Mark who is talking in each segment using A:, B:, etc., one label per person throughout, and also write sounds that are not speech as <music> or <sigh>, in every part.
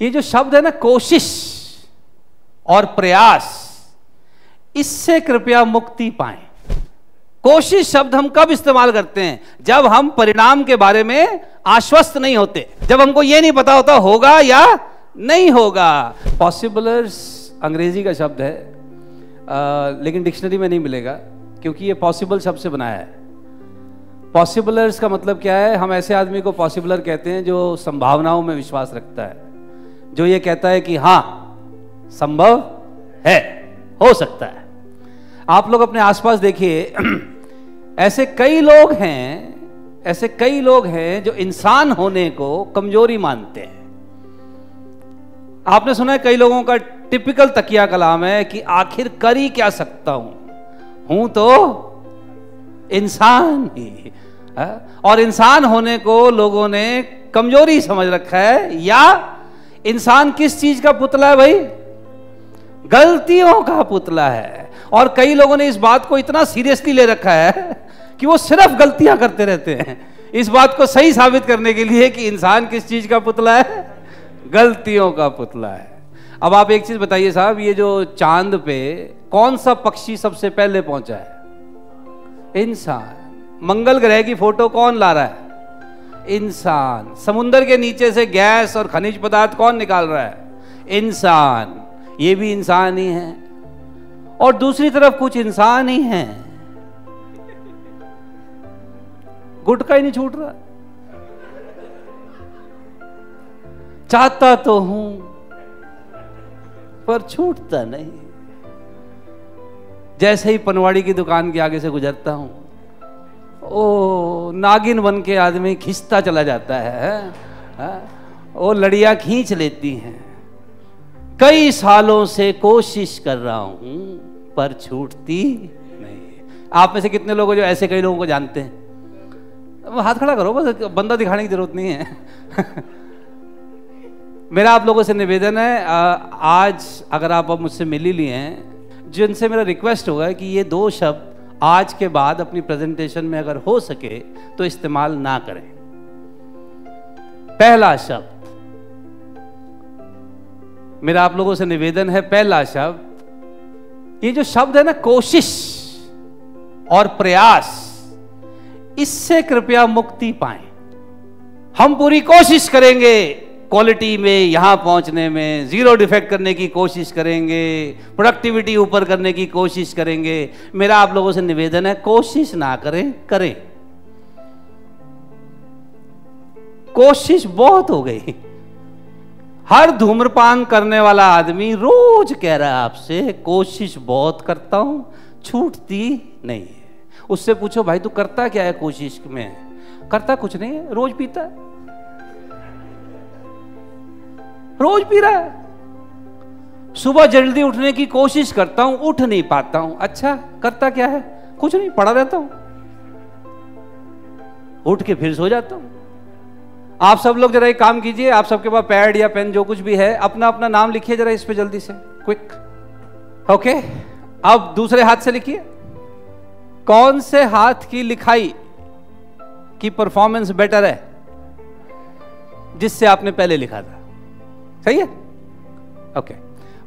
A: ये जो शब्द है ना कोशिश और प्रयास इससे कृपया मुक्ति पाए। कोशिश शब्द हम कब इस्तेमाल करते हैं? जब हम परिणाम के बारे में आश्वस्त नहीं होते। जब हमको यह नहीं पता होता होगा या नहीं होगा? पॉसिबलर्स अंग्रेज़ी का शब्द है आ, लेकिन डिक्शनरी में नहीं मिलेगा क्योंकि ये पॉसिबल शब्द से बनाया है। पॉसिबलर्स का मतलब क्या है? हम ऐसे आदमी को पॉसिबलर कहते हैं जो संभावनाओं में विश्वास रखता है। जो ये कहता है कि हाँ, संभव है, हो सकता है। आप लोग अपने आसपास देखिए, <clears throat> ऐसे कई लोग हैं, ऐसे कई लोग हैं जो इंसान होने को कमज़ोरी मानते हैं। आपने सुना है कई लोगों का टिपिकल तकिया कलाम है कि आखिर कर ही क्या सकता हूँ? हूँ तो इंसान ही, है? और इंसान होने को लोगों ने कमज़ोरी समझ रखा है या इंसान किस चीज़ का पुतला है भाई? गलतियों का पुतला है। और कई लोगों ने इस बात को इतना सीरियसली ले रखा है कि वो सिर्फ़ गलतियाँ करते रहते हैं। इस बात को सही साबित करने के लिए कि इंसान किस चीज़ का पुतला है? गलतियों का पुतला है। अब आप एक चीज़ बताइए साहब, ये जो चाँद पे कौन सा पक्षी सबसे पहले पहुँचा है? इंसान। मंगल ग्रह की फ़ोटो कौन ला रहा है? इंसान। समुन्द्र के नीचे से गैस और खनिज पदार्थ कौन निकाल रहा है? इंसान। ये भी इंसान ही है। और दूसरी तरफ़ कुछ इंसान ही हैं। गुटका ही नहीं छूट रहा। चाहता तो हूँ, पर छूटता नहीं। जैसे ही पनवाड़ी की दुकान के आगे से गुजरता हूँ ओ नागिन बन के आदमी खींचता चला जाता है, है? वो लड़िया खींच लेती हैं। कई सालों से कोशिश कर रहा हूँ पर छूटती नहीं। आप में से कितने लोग जो ऐसे कई लोगों को जानते हैं? हाथ खड़ा करो बस बंदा दिखाने की ज़रूरत नहीं है। <laughs> मेरा आप लोगों से निवेदन है आज अगर आप अब मुझसे मिल ही लिए हैं जिनसे मेरा रिक्वेस्ट होगा कि ये दो शब्द आज के बाद अपनी प्रेजेंटेशन में अगर हो सके तो इस्तेमाल ना करें। पहला शब्द। मेरा आप लोगों से निवेदन है, पहला शब्द, ये जो शब्द है ना, कोशिश और प्रयास, इससे कृपया मुक्ति पाएँ। हम पूरी कोशिश करेंगे। क्वालिटी में, यहाँ पहुँचने में ज़ीरो डिफेक्ट करने की कोशिश करेंगे प्रोडक्टिविटी ऊपर करने की कोशिश करेंगे। मेरा आप लोगों से निवेदन है, कोशिश ना करें करें। कोशिश बहुत हो गई। हर धूम्रपान करने वाला आदमी रोज कह रहा है आपसे, कोशिश बहुत करता हूँ, छूटती नहीं है। उससे पूछो, भाई तू करता क्या है कोशिश में? करता कुछ नहीं है, रोज पीता है। रोज पी रहा है। सुबह जल्दी उठने की कोशिश करता हूँ, उठ नहीं पाता हूँ। अच्छा करता क्या है? कुछ नहीं, पड़ा रहता हूँ। उठ के फिर सो जाता हूँ। आप सब लोग जरा एक काम कीजिए, आप सबके पास पैड या पेन जो कुछ भी है अपना अपना नाम लिखिए जरा इस पे जल्दी से क्विक ओके अब दूसरे हाथ से लिखिए। कौन से हाथ की लिखाई की परफॉर्मेंस बेटर है? जिससे आपने पहले लिखा था। सही है? ओके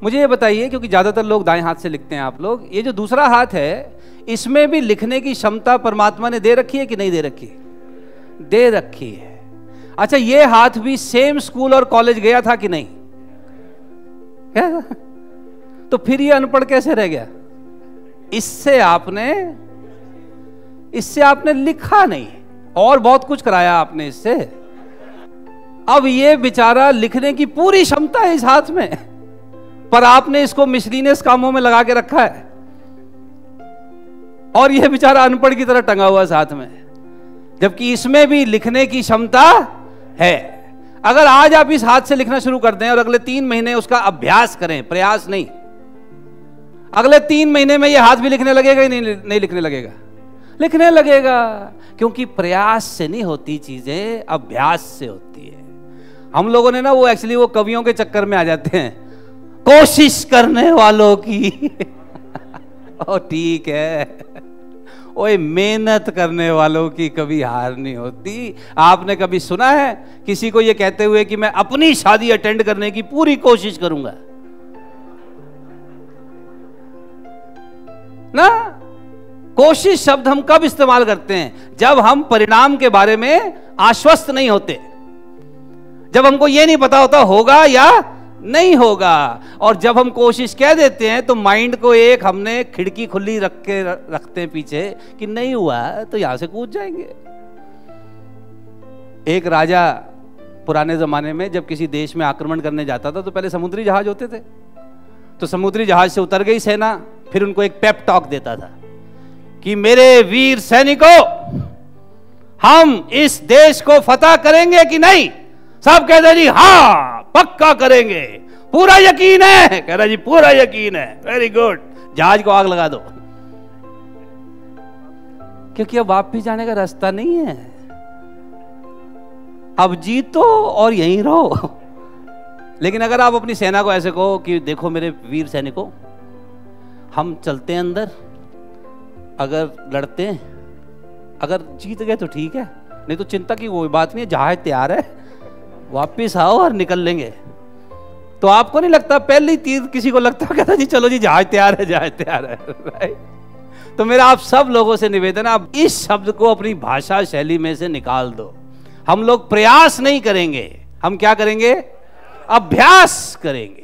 A: मुझे ये बताइए, क्योंकि ज़्यादातर लोग दाएँ हाथ से लिखते हैं आप लोग, ये जो दूसरा हाथ है, इसमें भी लिखने की क्षमता परमात्मा ने दे रखी है कि नहीं दे रखी दे रखी है। अच्छा ये हाथ भी सेम स्कूल और कॉलेज गया था कि नहीं? क्या तो फिर ये अनपढ़ कैसे रह गया? इससे आपने इससे आपने लिखा नहीं। और बहुत कुछ कराया आपने इससे। अब ये बेचारा लिखने की पूरी क्षमता है इस हाथ में पर आपने इसको मिसलीनियस कामों में लगा के रखा है। और यह बेचारा अनपढ़ की तरह टंगा हुआ साथ में जबकि इसमें भी लिखने की क्षमता है। अगर आज आप इस हाथ से लिखना शुरू कर दें और अगले तीन महीने उसका अभ्यास करें प्रयास नहीं अगले तीन महीने में यह हाथ भी लिखने लगेगा ही नहीं, नहीं लिखने लगेगा? लिखने लगेगा क्योंकि प्रयास से नहीं होती चीज़ें अभ्यास से होती है। हम लोगों ने ना वो एक्चुअली वो कवियों के चक्कर में आ जाते हैं। कोशिश करने वालों की। <laughs> ओ, ठीक है। ओए, मेहनत करने वालों की कभी हार नहीं होती। आपने कभी सुना है? किसी को यह कहते हुए कि मैं अपनी शादी अटेंड करने की पूरी कोशिश करूँगा। ना? कोशिश शब्द हम कब इस्तेमाल करते हैं? जब हम परिणाम के बारे में आश्वस्त नहीं होते। जब हमको ये नहीं पता होता होगा या नहीं होगा, और जब हम कोशिश कह देते हैं तो माइंड को एक हमने खिड़की खुली रख के रखते हैं पीछे कि नहीं हुआ तो यहाँ से कूद जाएँगे। एक राजा पुराने जमाने में जब किसी देश में आक्रमण करने जाता था तो पहले समुद्री जहाज़ होते थे। तो समुद्री जहाज़ से उतर गई सेना, फिर उनको एक पेप टॉक देता था कि मेरे वीर सैनिकों, हम इस देश को फतह करेंगे कि नहीं? सब कहते जी हाँ पक्का करेंगे। पूरा यकीन है? कह रहा जी, पूरा यकीन है। वेरी गुड जहाज़ को आग लगा दो। क्योंकि अब वापिस जाने का रास्ता नहीं है। अब जीतो और यहीं रहो। लेकिन अगर आप अपनी सेना को ऐसे कहो कि, देखो मेरे वीर सैनिकों, हम चलते हैं अंदर। अगर लड़ते हैं, अगर जीत गए तो ठीक है, नहीं तो चिंता की कोई बात नहीं है, जहाज़ तैयार है। वापिस आओ और निकल लेंगे। तो आपको नहीं लगता पहली तीर किसी को लगता कहता जी, चलो जी, जहाज़ तैयार है, जहाज़ तैयार है राइट तो मेरा आप सब लोगों से निवेदन आप इस शब्द को अपनी भाषा शैली में से निकाल दो। हम लोग प्रयास नहीं करेंगे। हम क्या करेंगे? अभ्यास करेंगे।